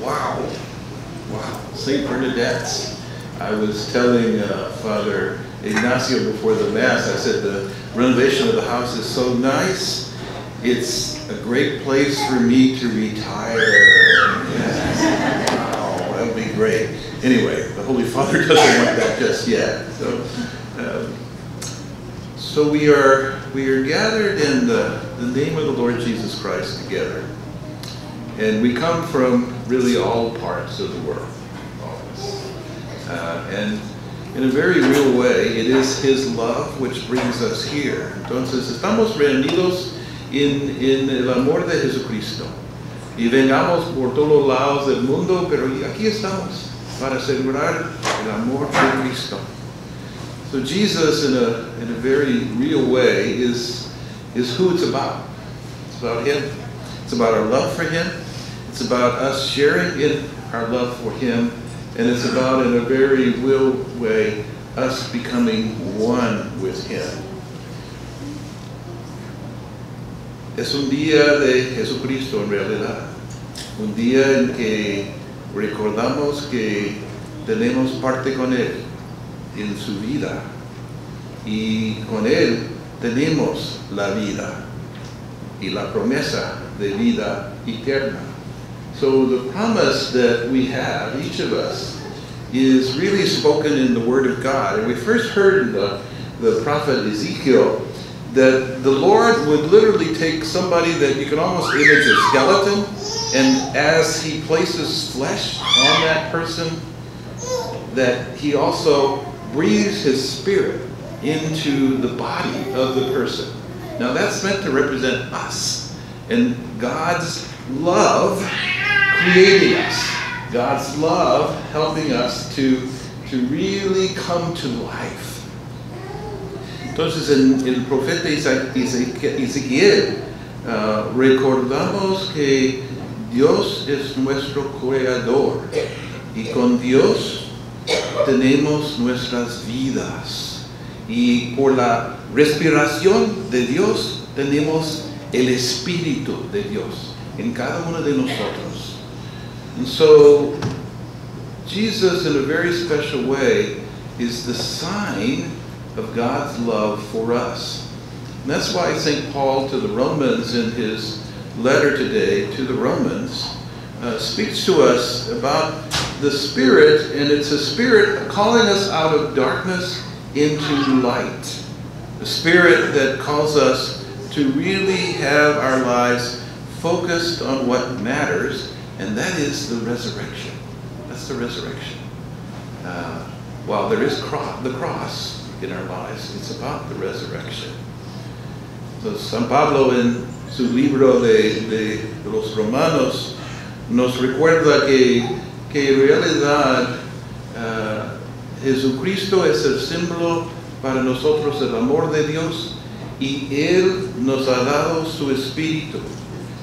Wow. Wow. St. Bernadette's. I was telling uh, Father Ignacio before the Mass, I said the renovation of the house is so nice. It's a great place for me to retire. Yes. Wow, that would be great. Anyway, the Holy Father doesn't want that just yet. So, um, so we are we are gathered in the, the name of the Lord Jesus Christ together. And we come from really all parts of the world. Uh, and in a very real way, it is His love which brings us here. Entonces, estamos reunidos en, en el amor de Jesucristo. Y vengamos por todos lados del mundo, pero aquí estamos para celebrar el amor de Cristo. So Jesus, in a, in a very real way, is, is who it's about. It's about Him. It's about our love for Him. It's about us sharing in our love for Him and it's about, in a very real way, us becoming one with Him. Es un día de Jesucristo en realidad. Un día en que recordamos que tenemos parte con Él en su vida. Y con Él tenemos la vida y la promesa de vida eterna. So the promise that we have, each of us, is really spoken in the Word of God. And we first heard in the, the prophet Ezekiel that the Lord would literally take somebody that you can almost image a skeleton, and as he places flesh on that person, that he also breathes his spirit into the body of the person. Now that's meant to represent us and God's love creating us. God's love helping us to, to really come to life. Entonces, en el profeta Ezequiel uh, recordamos que Dios es nuestro creador y con Dios tenemos nuestras vidas y por la respiración de Dios tenemos el Espíritu de Dios en cada uno de nosotros. And so, Jesus, in a very special way, is the sign of God's love for us. And that's why St. Paul to the Romans, in his letter today to the Romans, uh, speaks to us about the Spirit, and it's a Spirit calling us out of darkness into light. The Spirit that calls us to really have our lives focused on what matters and that is the resurrection. That's the resurrection. Uh, while there is cro- the cross in our lives, it's about the resurrection. So San Pablo en su libro de, de los Romanos nos recuerda que, que en realidad uh, Jesucristo es el símbolo para nosotros del amor de Dios y Él nos ha dado su espíritu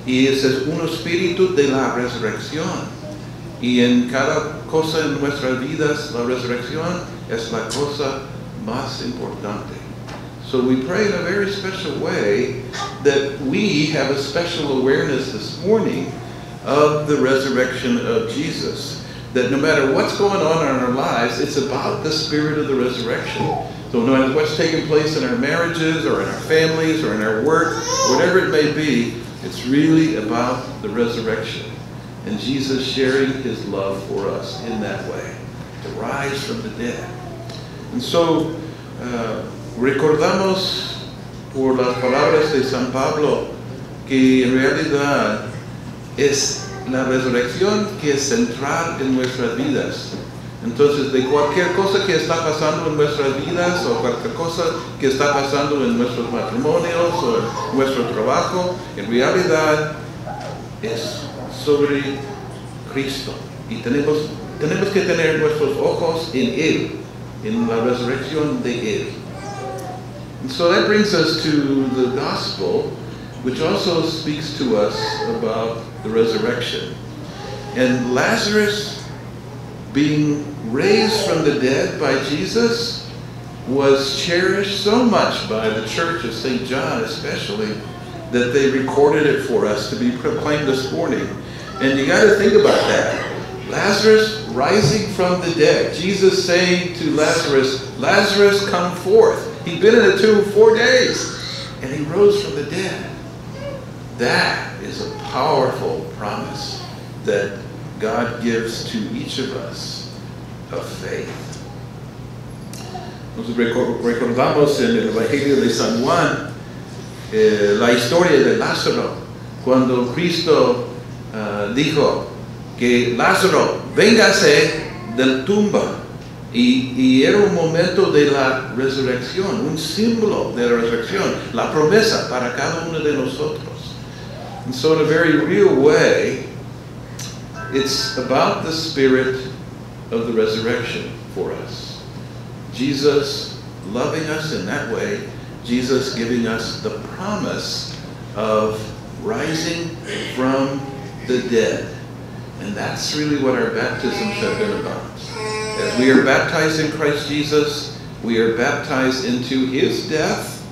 Y ese es un espíritu de la resurrección. Y en cada cosa en nuestras vidas, la resurrección es la cosa más importante. So we pray in a very special way that we have a special awareness this morning of the resurrection of Jesus. That no matter what's going on in our lives, it's about the spirit of the resurrection. So no matter what's taking place in our marriages or in our families or in our work, whatever it may be, it's really about the resurrection and Jesus sharing his love for us in that way, to rise from the dead. And so, uh, recordamos por las palabras de San Pablo que en realidad es la resurrección que es central en nuestras vidas. Entonces, de cualquier cosa que está pasando en nuestras vidas o cualquier cosa que está pasando en nuestros matrimonios o en nuestro trabajo, en realidad es sobre Cristo. Y tenemos, tenemos que tener nuestros ojos en Él, en la resurrección de Él. And so that brings us to the gospel, which also speaks to us about the resurrection. And Lazarus being raised from the dead by Jesus was cherished so much by the church of St. John especially that they recorded it for us to be proclaimed this morning. And you got to think about that. Lazarus rising from the dead. Jesus saying to Lazarus, Lazarus, come forth. He'd been in the tomb four days, and he rose from the dead. That is a powerful promise that God gives to each of us of faith. Nos recordamos en el Evangelio de San Juan eh, la historia de Lázaro, cuando Cristo uh, dijo que Lázaro, véngase del tumba. Y, y, era un momento de la resurrección, un símbolo de la resurrección, la promesa para cada uno de nosotros. And so in a very real way, it's about the spirit of the resurrection for us. Jesus loving us in that way, Jesus giving us the promise of rising from the dead. And that's really what our baptisms have been about. As we are baptized in Christ Jesus, we are baptized into his death,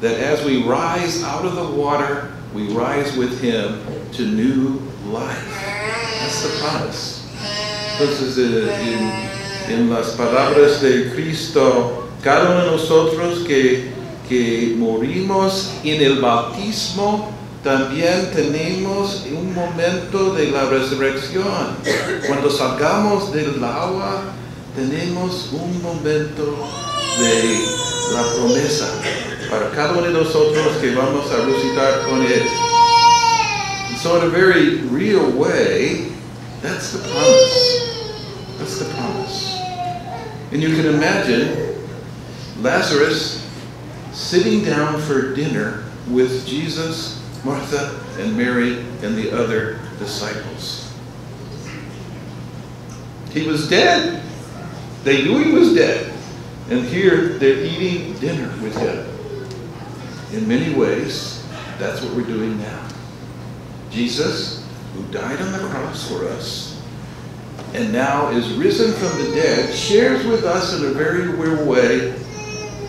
that as we rise out of the water, we rise with him to new life. That's. Entonces, en, en las palabras de Cristo, cada uno de nosotros que, que morimos en el bautismo, también tenemos un momento de la resurrección. Cuando salgamos del agua, tenemos un momento de la promesa para cada uno de nosotros que vamos a resucitar con Él. So in a very real way, that's the promise. That's the promise. And you can imagine Lazarus sitting down for dinner with Jesus, Martha, and Mary, and the other disciples. He was dead. They knew he was dead. And here they're eating dinner with him. In many ways, that's what we're doing now. Jesus, who died on the cross for us, and now is risen from the dead, shares with us in a very real way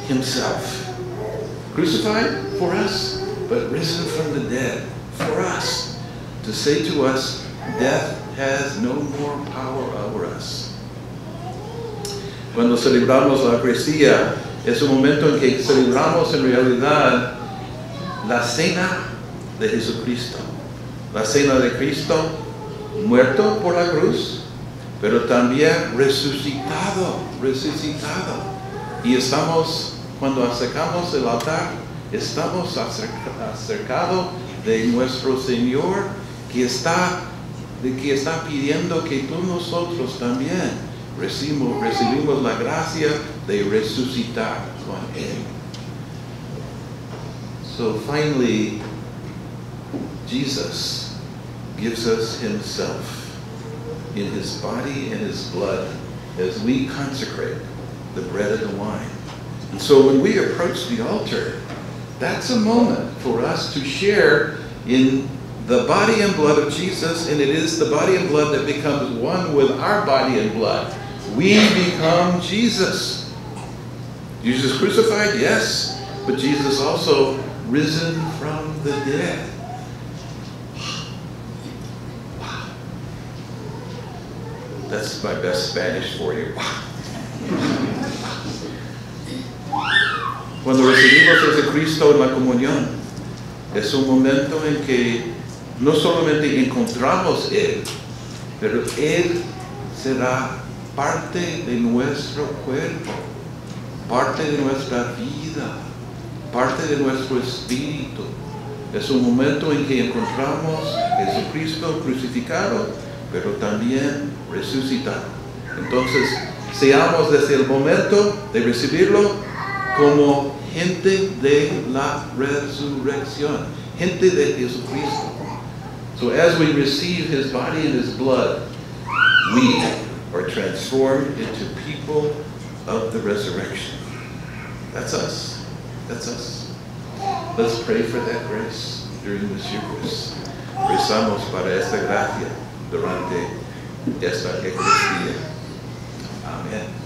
himself. Crucified for us, but risen from the dead for us. To say to us, death has no more power over us. Cuando celebramos la Eucaristía, es un momento en que celebramos en realidad la cena de Jesucristo. La cena de Cristo muerto por la cruz, pero también resucitado, resucitado. Y estamos, cuando acercamos el altar, estamos acercados de nuestro Señor que está, está pidiendo que todos nosotros también recibimos, recibimos la gracia de resucitar con Él. So finally, Jesus gives us Himself in His body and His blood as we consecrate the bread and the wine. And so when we approach the altar, that's a moment for us to share in the body and blood of Jesus, and it is the body and blood that becomes one with our body and blood. We become Jesus. Jesus crucified, yes, but Jesus also risen from the dead. That's my best Spanish for you. Cuando recibimos ese Cristo en la comunión, es un momento en que no solamente encontramos Él, pero Él será parte de nuestro cuerpo, parte de nuestra vida, parte de nuestro espíritu. Es un momento en que encontramos a Jesucristo crucificado, pero también resucitado. Entonces, seamos desde el momento de recibirlo como gente de la resurrección, gente de Jesucristo. So as we receive his body and his blood, we are transformed into people of the resurrection. That's us. That's us. Let's pray for that grace during this Eucharist. Rezamos para esta gracia durante esta Eucaristía. Amen.